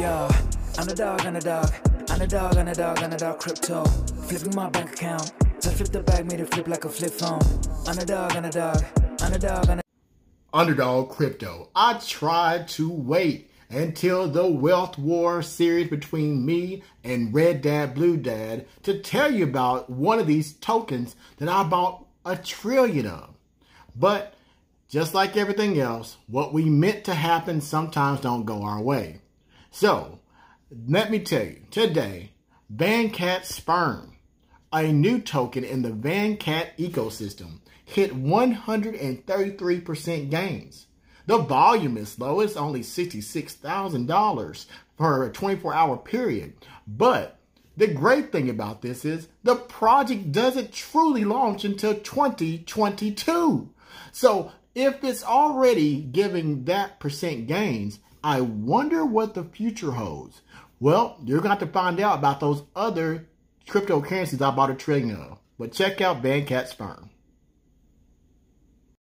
Yeah, underdog, underdog, underdog, underdog, underdog, crypto. Flipping my bank account. To flip the bag, made it flip like a flip phone. Underdog, underdog, underdog, underdog. Underdog Crypto. I tried to wait until the Wealth War series between me and Red Dad Blue Dad to tell you about one of these tokens that I bought a trillion of. But just like everything else, what we meant to happen sometimes don't go our way. So, let me tell you, today, VanCat Sperm, a new token in the VanCat ecosystem, hit 133% gains. The volume is low, it's only $66,000 for a 24 hour period. But the great thing about this is the project doesn't truly launch until 2022. So if it's already giving that percent gains, I wonder what the future holds. Well, you're going to have to find out about those other cryptocurrencies I bought a trillion of. But check out VanCat Sperm.